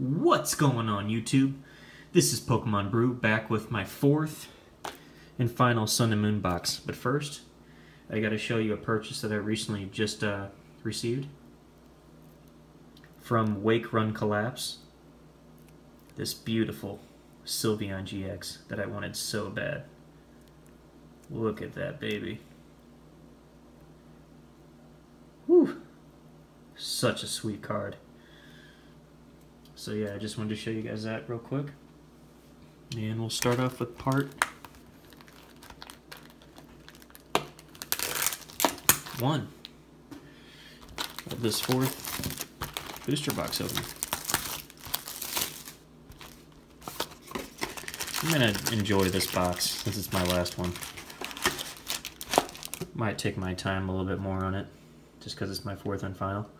What's going on YouTube? This is Pokemon Brew back with my fourth and final Sun and Moon box. But first, I gotta show you a purchase that I recently just uh, received from Wake Run Collapse. This beautiful Sylveon GX that I wanted so bad. Look at that baby. Whew. Such a sweet card. So yeah, I just wanted to show you guys that real quick. And we'll start off with part one of this fourth booster box opening. I'm gonna enjoy this box since it's my last one. Might take my time a little bit more on it, just because it's my fourth and final.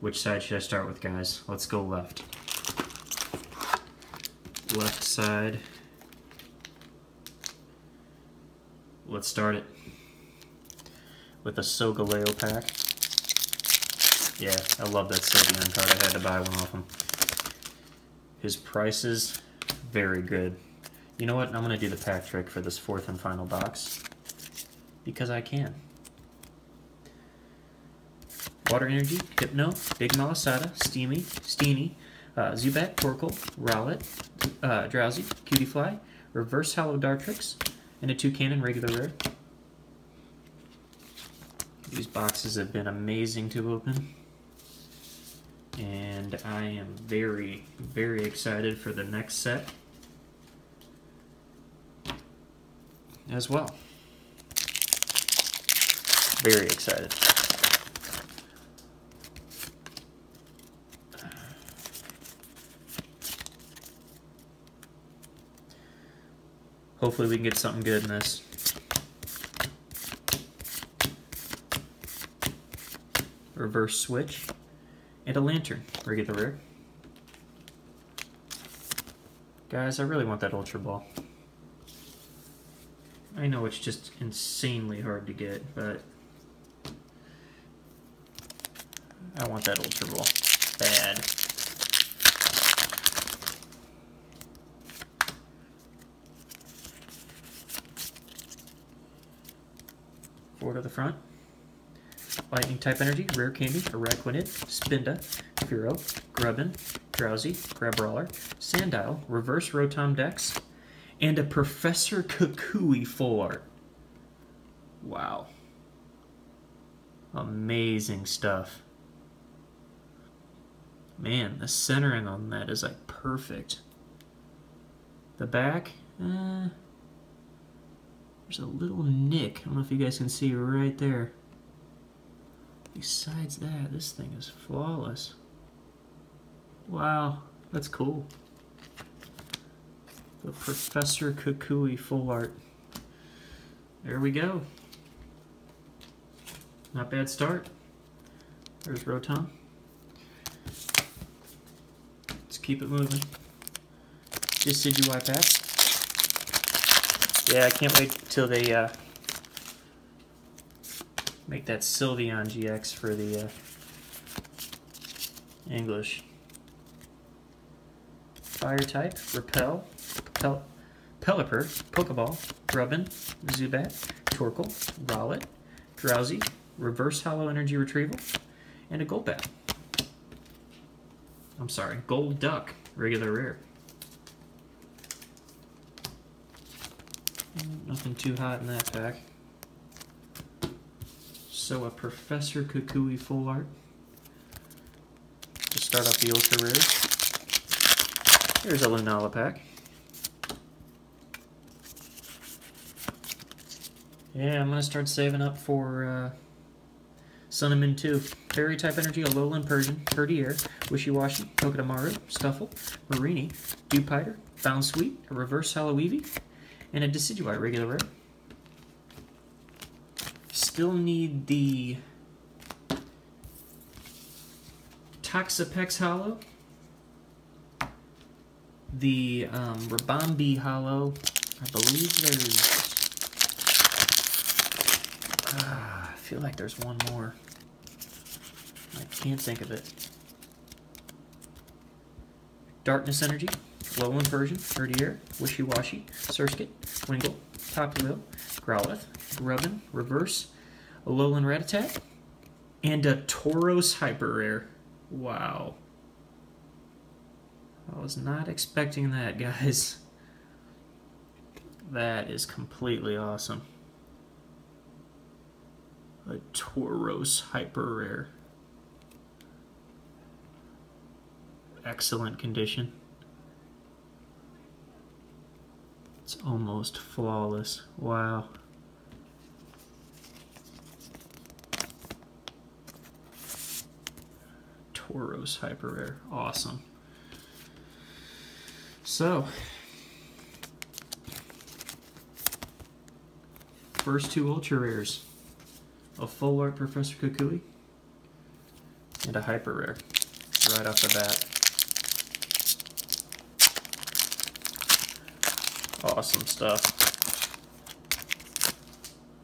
Which side should I start with, guys? Let's go left left side. Let's start it with a Solgaleo pack. Yeah, I love that Sylveon card. I had to buy one off him. His price is very good. You know what? I'm going to do the pack trick for this fourth and final box. Because I can. Water Energy, Hypno, Big Malasada, Steamy, Steenee, uh, Zubat, Torkoal, Rowlet, uh, Drowzee, Cutiefly, Reverse Hollow Dartrix, and a Toucannon regular rare. These boxes have been amazing to open. And I am very, very excited for the next set as well. Very excited. Hopefully we can get something good in this. Reverse switch. And a lantern. Regular rare. Guys, I really want that Ultra Ball. I know it's just insanely hard to get, but I want that Ultra Ball. Bad. Four to the front. Lightning type energy, Rare Candy, Araquanid, Spinda, Furo, Grubbin, Drowzee, Crabrawler, Sandile, Reverse Rotom Dex, and a Professor Kukui full art. Wow. Amazing stuff. Man, the centering on that is like perfect. The back, uh, there's a little nick. I don't know if you guys can see right there. Besides that, this thing is flawless. Wow, that's cool. The Professor Kukui full art. There we go. Not bad start. There's Rotom. Let's keep it moving. Decidueye pack. Yeah, I can't wait till they uh, make that Sylveon GX for the uh, English. Fire type, Repel, Pel Pelipper, Pokeball, Grubbin, Zubat, Torkoal, Rowlet, Drowzee, Reverse Hollow Energy Retrieval, and a Golbat. I'm sorry, Golduck, regular rare. Nothing too hot in that pack. So a Professor Kukui full art. To start off the ultra rares. Here's a Lunala pack. Yeah, I'm gonna start saving up for uh, Sun and Moon 2. Fairy type energy, Alolan Persian, Perdier, Wishiwashi, Togedemaru, Stufful, Mareanie, Dewpider, Bounsweet, a Reverse Hollow Eevee, and a Decidueye regular rare. Still need the Toxapex Hollow, the um, Ribombee Hollow. I believe there's. Uh, I feel like there's one more. I can't think of it. Darkness Energy, Alolan Persian, Herdier, Wishiwashi, Surskit, Wingull, Popplio, Growlithe, Grubbin, Reverse, Alolan Rattata, and a Tauros Hyper Rare. Wow. I was not expecting that, guys. That is completely awesome. A Tauros Hyper Rare. Excellent condition. It's almost flawless. Wow. Tauros Hyper Rare. Awesome. So, first two Ultra Rares. A Full Art Professor Kukui and a Hyper Rare right off the bat. Awesome stuff.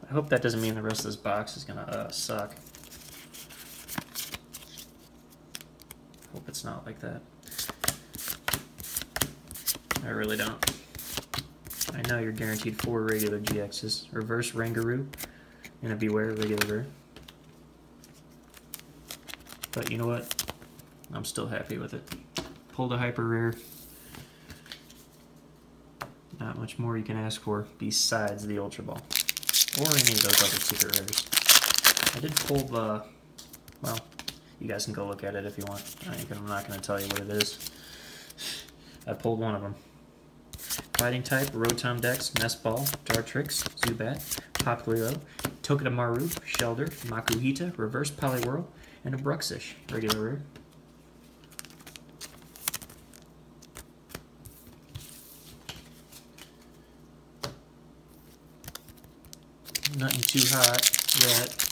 I hope that doesn't mean the rest of this box is gonna uh, suck. Hope it's not like that. I really don't. I know you're guaranteed four regular GXs. Reverse Rangaroo and a Bewear regular. But you know what? I'm still happy with it. Pulled a hyper rare. Not much more you can ask for besides the Ultra Ball. Or any of those other secret rares. I did pull the, well, you guys can go look at it if you want. I'm not going to tell you what it is. I pulled one of them. Fighting type, Rotom Dex, Nest Ball, Dartrix, Zubat, Popplio, Togedemaru, Shellder, Makuhita, Reverse Poliwhirl, and a Bruxish, regular rare. Nothing too hot yet.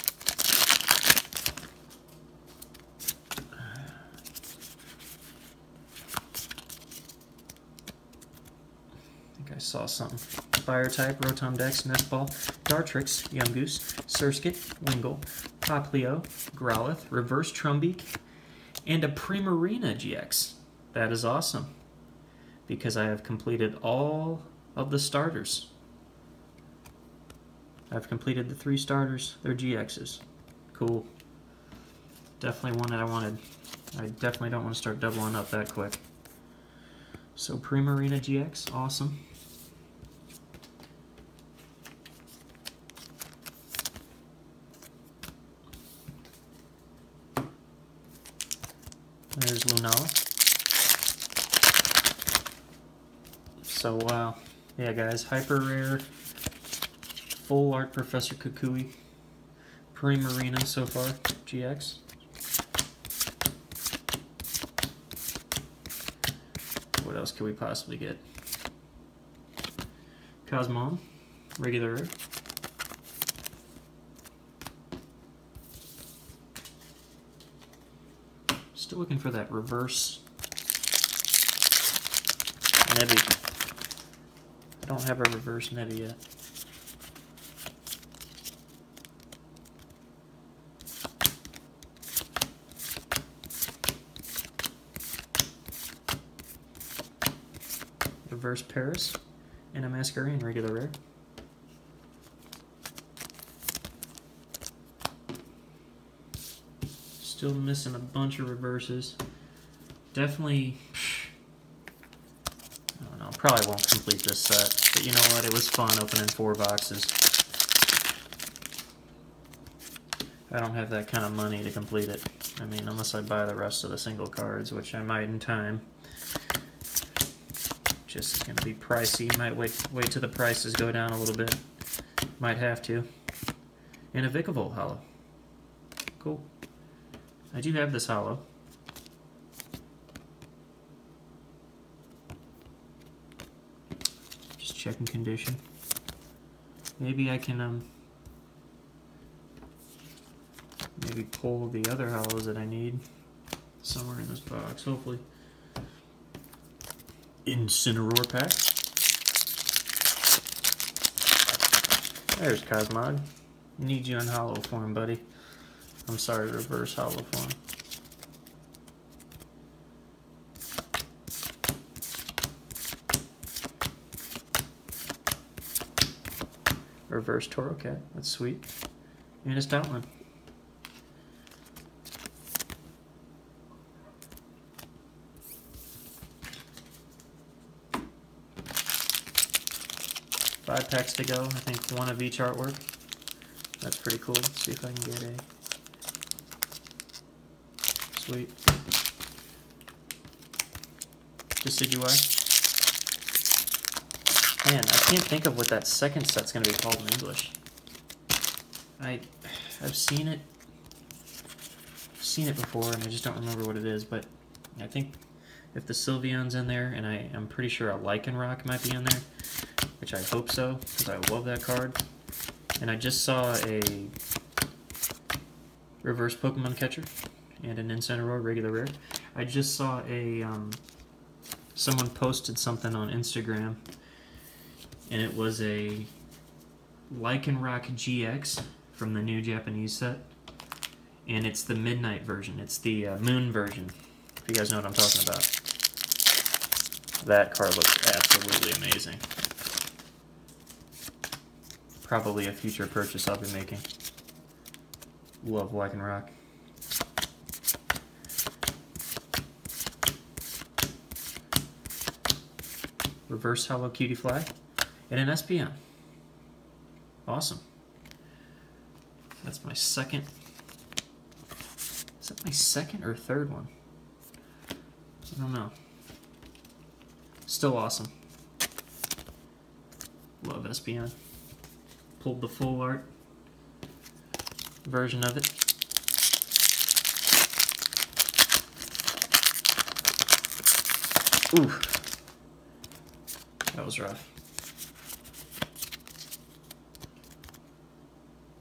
I think I saw something. Fire type, Rotom Dex, Nestball, Dartrix, Yungoos, Surskit, Wingull, Popplio, Growlithe, Reverse Trumbeak, and a Primarina GX. That is awesome because I have completed all of the starters. I've completed the three starters. They're GXs. Cool. Definitely one that I wanted. I definitely don't want to start doubling up that quick. So Primarina GX, awesome. There's Lunala. So, wow. Yeah, guys, hyper rare, full art Professor Kukui, Primarina so far, GX. What else could we possibly get? Cosmog, regular. Still looking for that reverse Nebby. I don't have a reverse Nebby yet. Reverse Paris, and a Masquerain regular rare. Still missing a bunch of reverses. Definitely, I don't know, probably won't complete this set. But you know what, it was fun opening four boxes. I don't have that kind of money to complete it. I mean, unless I buy the rest of the single cards, which I might in time. Just gonna be pricey. Might wait wait till the prices go down a little bit. Might have to. And a Vikavolt hollow. Cool. I do have this hollow. Just checking condition. Maybe I can um maybe pull the other hollows that I need somewhere in this box, hopefully. Incineroar pack. There's Cosmog. Need you in hollow form, buddy. I'm sorry, reverse hollow form. Reverse Torracat. That's sweet. And it's that one. Packs to go. I think one of each artwork. That's pretty cool. Let's see if I can get a sweet. Decidueye. Man, I can't think of what that second set's gonna be called in English. I, I've seen it, seen it before, and I just don't remember what it is. But I think if the Sylveon's in there, and I, I'm pretty sure a Lycanroc might be in there, which I hope so, because I love that card. And I just saw a reverse Pokemon catcher and an Incineroar regular rare. I just saw a um, someone posted something on Instagram, and it was a Lycanroc GX from the new Japanese set, and it's the midnight version. It's the uh, moon version. If you guys know what I'm talking about, that card looks absolutely amazing. Probably a future purchase I'll be making. Love Rock. Reverse Hello Cutie Cutiefly, and an Espeon. Awesome. That's my second. Is that my second or third one? I don't know. Still awesome. Love Espeon. Pulled the full art version of it. Ooh. That was rough.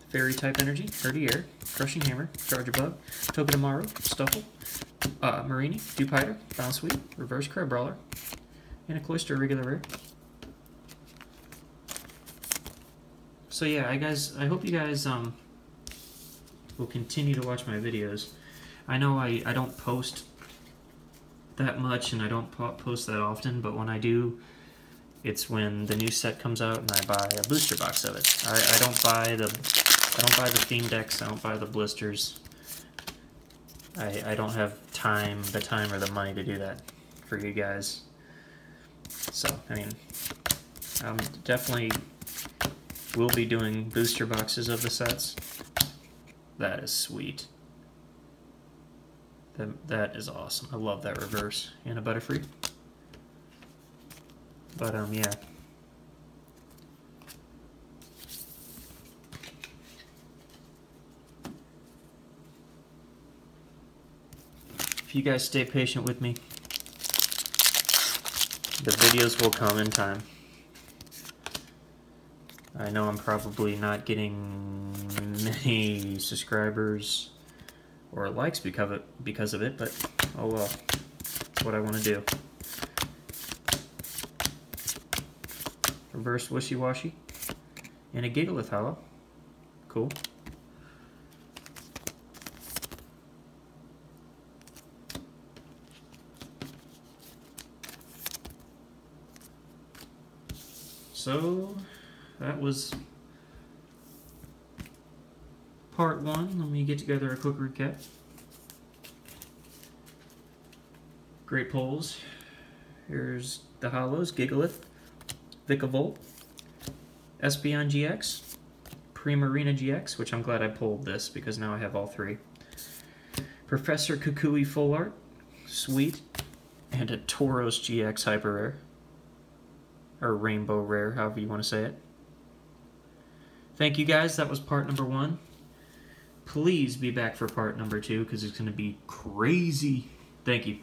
Fairy type energy, Herdier, Crushing Hammer, Charger Charjabug, Togedemaru, Stufful, uh, Mareanie, Dewpider, Bounsweet, Reverse Crabrawler, and a Cloyster regular rare. So yeah, I guys, I hope you guys um will continue to watch my videos. I know I, I don't post that much and I don't po post that often, but when I do, it's when the new set comes out and I buy a booster box of it. I, I don't buy the I don't buy the theme decks, I don't buy the blisters. I, I don't have time, the time or the money to do that for you guys. So, I mean, I'm definitely will be doing booster boxes of the sets. That is sweet. That, that is awesome. I love that reverse and a Butterfree. But, um, yeah. If you guys stay patient with me, the videos will come in time. I know I'm probably not getting many subscribers or likes because of it, because of it but oh well. That's what I want to do. Reverse Wishiwashi. And a Gigalith Hollow. Cool. So that was part one. Let me get together a quick recap. Great pulls. Here's the Hollows, Gigalith, Vikavolt, Espeon GX, Primarina GX, which I'm glad I pulled this because now I have all three. Professor Kukui Full Art, sweet, and a Tauros GX Hyper Rare or rainbow rare, however you want to say it. Thank you guys. That was part number one. Please be back for part number two because it's going to be crazy. Thank you.